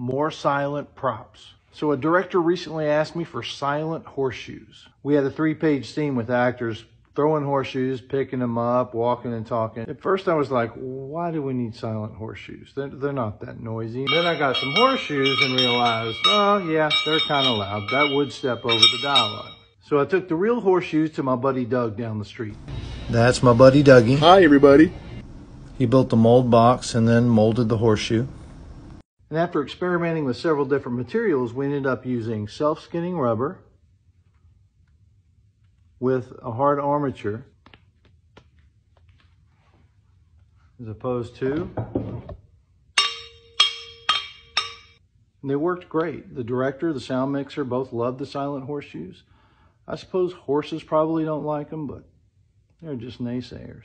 more silent props. So a director recently asked me for silent horseshoes. We had a three-page scene with actors throwing horseshoes, picking them up, walking and talking. At first I was like, why do we need silent horseshoes? They're, they're not that noisy. Then I got some horseshoes and realized, oh yeah, they're kind of loud. That would step over the dialogue. So I took the real horseshoes to my buddy Doug down the street. That's my buddy Dougie. Hi, everybody. He built the mold box and then molded the horseshoe. And after experimenting with several different materials, we ended up using self-skinning rubber with a hard armature as opposed to and they worked great. The director, the sound mixer both loved the silent horseshoes. I suppose horses probably don't like them, but they're just naysayers.